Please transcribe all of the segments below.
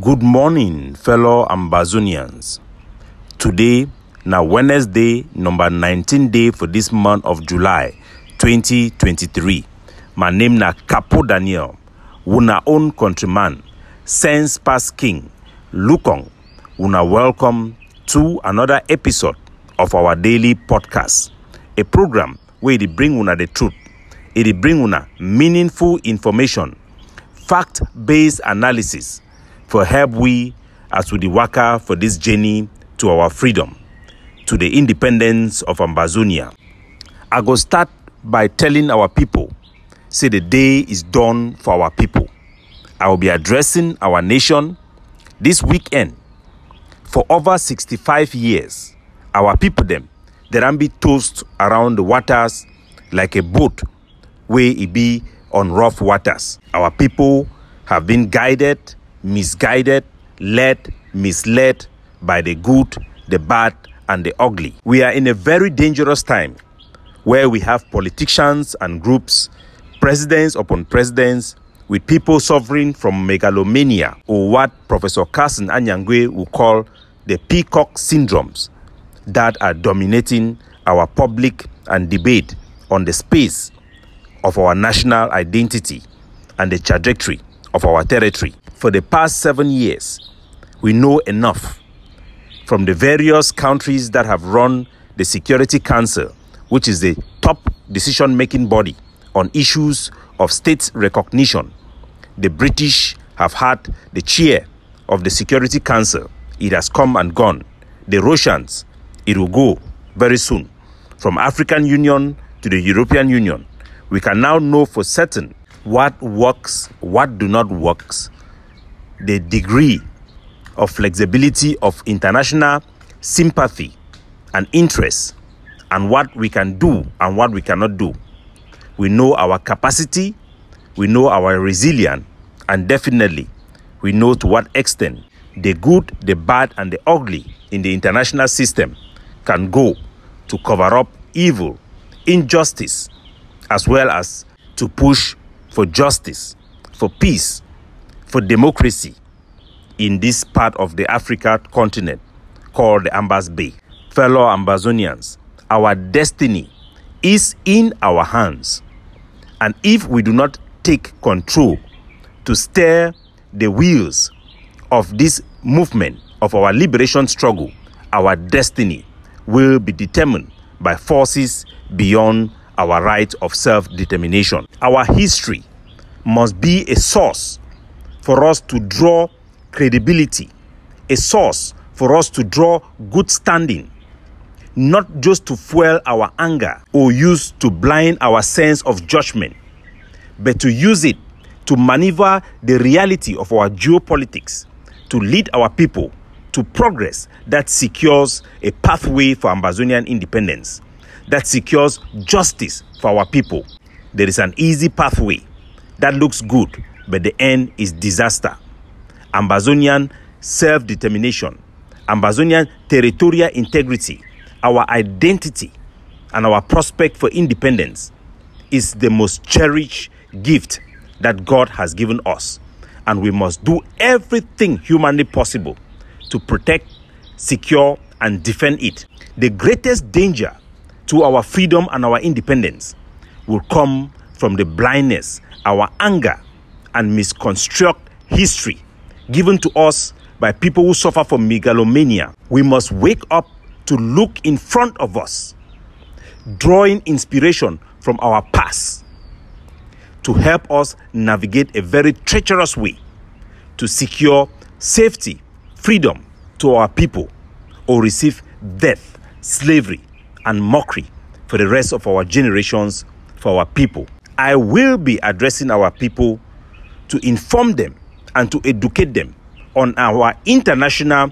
Good morning, fellow Ambazonians. Today, na Wednesday, number 19 day for this month of July 2023. My name na Capo Daniel, una own countryman, sense past king, Lukong. Una welcome to another episode of our daily podcast, a program where it bring una the truth, it bring una meaningful information, fact-based analysis for help we as we the worker for this journey to our freedom, to the independence of Ambazonia. I go start by telling our people, say the day is done for our people. I will be addressing our nation this weekend. For over 65 years, our people them, they don't be tossed around the waters like a boat where it be on rough waters. Our people have been guided, misguided, led, misled by the good, the bad, and the ugly. We are in a very dangerous time where we have politicians and groups, presidents upon presidents, with people suffering from megalomania, or what Professor Carlson Anyangwe will call the peacock syndromes that are dominating our public and debate on the space of our national identity and the trajectory of our territory. For the past seven years, we know enough from the various countries that have run the Security Council, which is the top decision making body on issues of state recognition. The British have had the chair of the Security Council. It has come and gone. The Russians, it will go very soon. From African Union to the European Union, we can now know for certain what works, what do not works, the degree of flexibility of international sympathy and interest, and what we can do and what we cannot do. We know our capacity, we know our resilience, and definitely we know to what extent the good, the bad, and the ugly in the international system can go to cover up evil, injustice, as well as to push for justice, for peace, for democracy in this part of the Africa continent called the Ambas Bay. Fellow Ambazonians, our destiny is in our hands. And if we do not take control to steer the wheels of this movement of our liberation struggle, our destiny will be determined by forces beyond our right of self determination. Our history must be a source for us to draw credibility, a source for us to draw good standing, not just to fuel our anger or use to blind our sense of judgment, but to use it to maneuver the reality of our geopolitics, to lead our people to progress that secures a pathway for Ambazonian independence, that secures justice for our people. There is an easy pathway that looks good, but the end is disaster. Ambazonian self determination, Ambazonian territorial integrity, our identity, and our prospect for independence is the most cherished gift that God has given us. And we must do everything humanly possible to protect, secure, and defend it. The greatest danger to our freedom and our independence will come from the blindness, our anger, and misconstruct history given to us by people who suffer from megalomania. We must wake up to look in front of us, drawing inspiration from our past to help us navigate a very treacherous way to secure safety, freedom to our people, or receive death, slavery, and mockery for the rest of our generations for our people. I will be addressing our people to inform them and to educate them on our international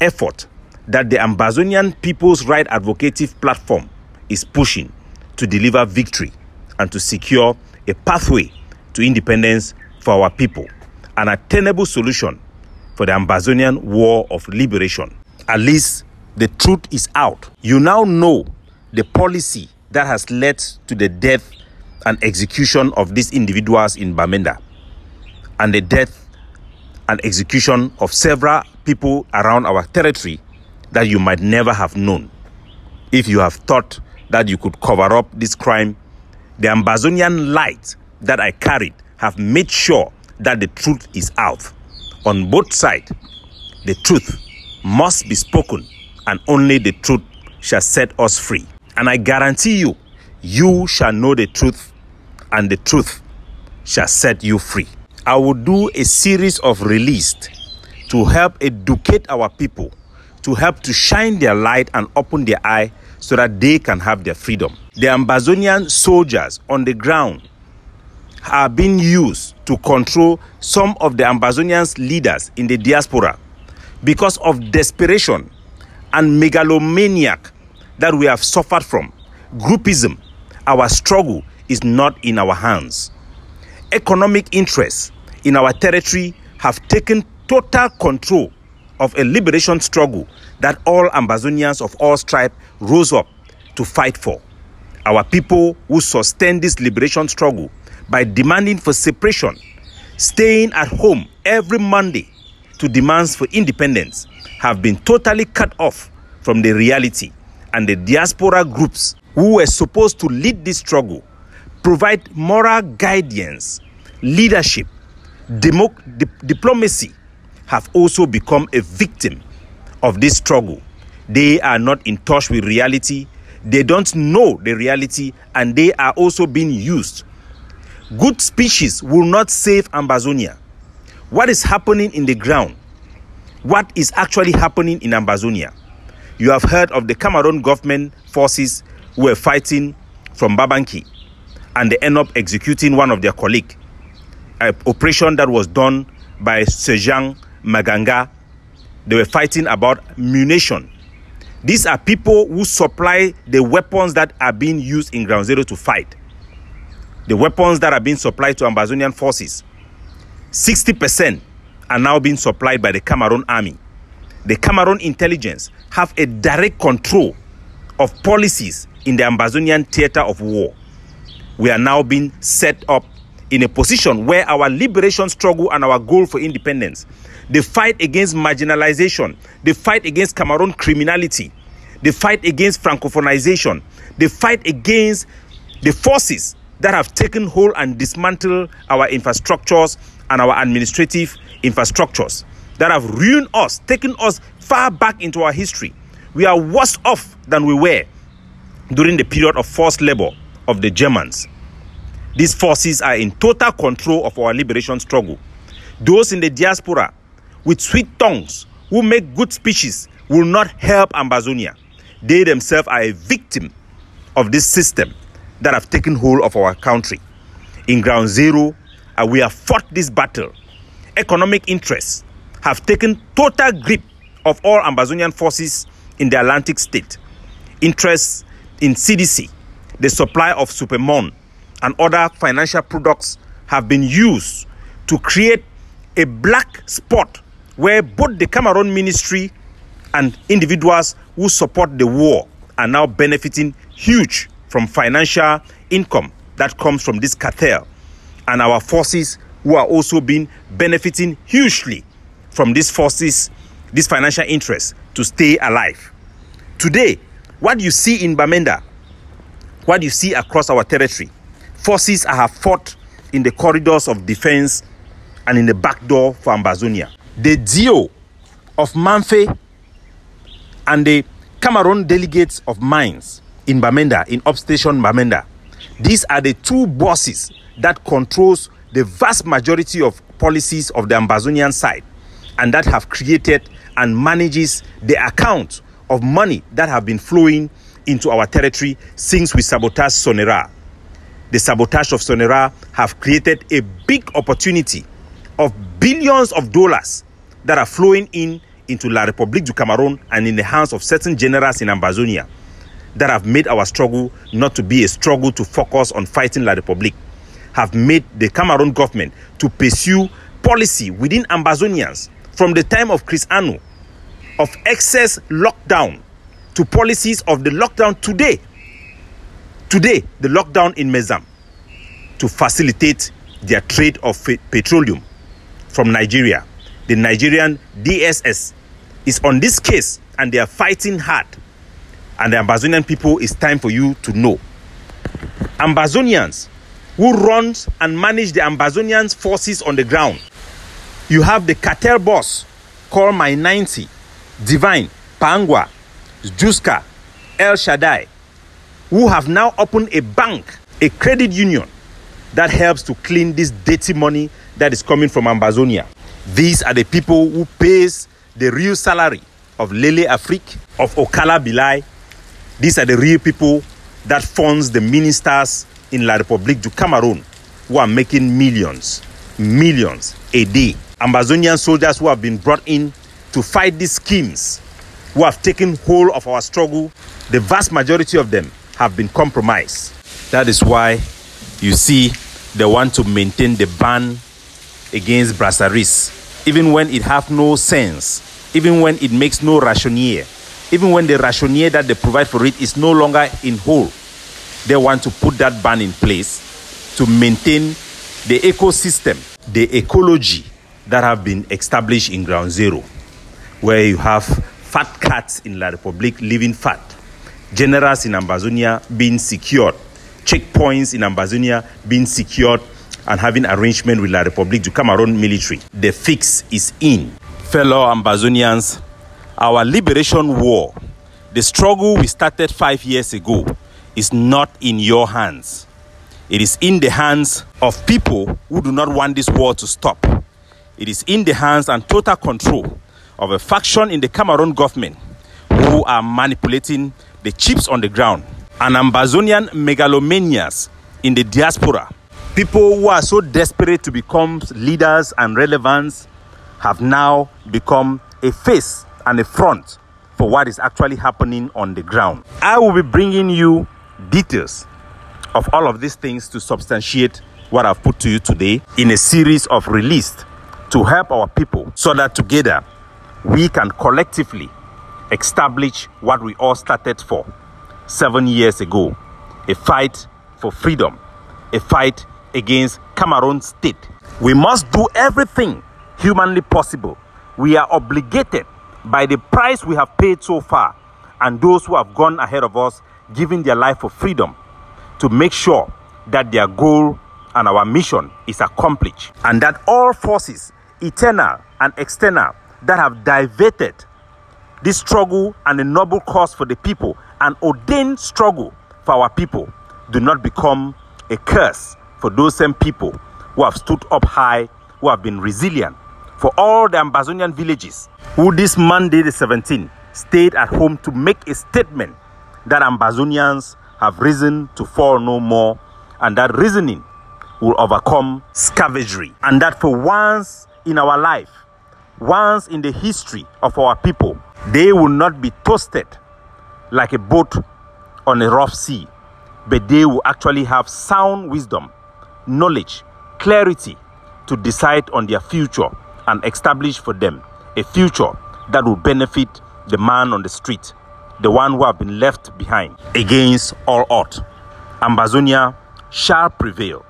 effort that the Ambazonian People's Right Advocative Platform is pushing to deliver victory and to secure a pathway to independence for our people, an attainable solution for the Ambazonian War of Liberation. At least the truth is out. You now know the policy that has led to the death and execution of these individuals in Bamenda and the death and execution of several people around our territory that you might never have known. If you have thought that you could cover up this crime, the Ambazonian light that I carried have made sure that the truth is out. On both sides, the truth must be spoken, and only the truth shall set us free. And I guarantee you, you shall know the truth, and the truth shall set you free. I will do a series of released to help educate our people, to help to shine their light and open their eye so that they can have their freedom. The Ambazonian soldiers on the ground are being used to control some of the Ambazonians leaders in the diaspora because of desperation and megalomaniac that we have suffered from. Groupism, our struggle is not in our hands. Economic interests in our territory have taken total control of a liberation struggle that all Ambazonians of all stripes rose up to fight for. Our people who sustain this liberation struggle by demanding for separation, staying at home every Monday to demands for independence have been totally cut off from the reality and the diaspora groups who were supposed to lead this struggle provide moral guidance, leadership, demo- di- diplomacy have also become a victim of this struggle. They are not in touch with reality. They don't know the reality and they are also being used. Good speeches will not save Ambazonia. What is happening in the ground? What is actually happening in Ambazonia? You have heard of the Cameroon government forces who were fighting from Babanki and they end up executing one of their colleagues. An operation that was done by Sejang Maganga. They were fighting about munition. These are people who supply the weapons that are being used in Ground Zero to fight. The weapons that are being supplied to Ambazonian forces, 60% are now being supplied by the Cameroon army. The Cameroon intelligence have a direct control of policies in the Ambazonian theater of war. We are now being set up in a position where our liberation struggle and our goal for independence, the fight against marginalization, the fight against Cameroon criminality, the fight against francophonization, the fight against the forces that have taken hold and dismantled our infrastructures and our administrative infrastructures that have ruined us, taken us far back into our history. We are worse off than we were during the period of forced labor of the Germans. These forces are in total control of our liberation struggle. Those in the diaspora with sweet tongues who make good speeches will not help Ambazonia. They themselves are a victim of this system that have taken hold of our country. In ground zero, uh, we have fought this battle. Economic interests have taken total grip of all Ambazonian forces in the Atlantic state. Interests in CDC, the supply of Supermon, and other financial products have been used to create a black spot where both the Cameroon ministry and individuals who support the war are now benefiting huge from financial income that comes from this cartel. And our forces who are also being benefiting hugely from these forces these financial interests to stay alive. Today what you see in bamenda what you see across our territory forces I have fought in the corridors of defense and in the back door for Ambazonia. The DO of Mamfe and the Cameroon delegates of mines in Bamenda, in upstation Bamenda. These are the two bosses that controls the vast majority of policies of the Ambazonian side and that have created and manages the account of money that have been flowing into our territory since we sabotaged SONARA the sabotage of SONARA have created a big opportunity of billions of dollars that are flowing in into La République du Cameroon and in the hands of certain generals in Ambazonia that have made our struggle not to be a struggle to focus on fighting La République, have made the Cameroon government to pursue policy within Ambazonians from the time of Chris Anu of excess lockdown to policies of the lockdown today today the lockdown in Mezam to facilitate their trade of petroleum from Nigeria. The Nigerian DSS is on this case and they are fighting hard. And the Ambazonian people, it's time for you to know. Ambazonians who runs and manage the Ambazonians forces on the ground. You have the cartel boss called My 90, Divine, Pangwa, Juska, El Shaddai, who have now opened a bank, a credit union that helps to clean this dirty money that is coming from Ambazonia. These are the people who pays the real salary of Lele Afrique, of Okalia Bilai. These are the real people that funds the ministers in La République du Cameroon who are making millions, millions a day. Ambazonian soldiers who have been brought in to fight these schemes, who have taken hold of our struggle, the vast majority of them have been compromised. That is why you see they want to maintain the ban against brasseries, even when it have no sense, even when it makes no rationnier, even when the rationnier that they provide for it is no longer in whole. They want to put that ban in place to maintain the ecosystem, the ecology that have been established in ground zero, where you have fat cats in La Republic living fat, generals in Ambazonia being secured, checkpoints in Ambazonia being secured, and having arrangement with La Republique du Cameroon military. The fix is in. Fellow Ambazonians, our liberation war, the struggle we started five years ago, is not in your hands. It is in the hands of people who do not want this war to stop. It is in the hands and total control of a faction in the Cameroon government who are manipulating the chips on the ground. And Ambazonian megalomanias in the diaspora, people who are so desperate to become leaders and relevance, have now become a face and a front for what is actually happening on the ground. I will be bringing you details of all of these things to substantiate what I've put to you today in a series of released to help our people so that together we can collectively establish what we all started for seven years ago a fight for freedom, a fight against Cameroon state. We must do everything humanly possible. We are obligated by the price we have paid so far and those who have gone ahead of us giving their life for freedom to make sure that their goal and our mission is accomplished and that all forces internal and external that have diverted this struggle and a noble cause for the people an ordained struggle for our people do not become a curse for those same people who have stood up high, who have been resilient. For all the Ambazonian villages who this Monday the 17th stayed at home to make a statement that Ambazonians have risen to fall no more and that reasoning will overcome savagery and that for once in our life, once in the history of our people, they will not be toasted like a boat on a rough sea, but they will actually have sound wisdom, knowledge, clarity to decide on their future and establish for them a future that will benefit the man on the street, the one who have been left behind against all odds. Ambazonia shall prevail.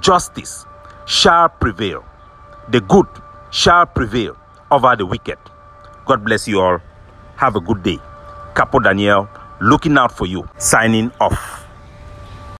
Justice shall prevail. The good shall prevail over the wicked. God bless you all. Have a good day. Capo Daniel, looking out for you. Signing off.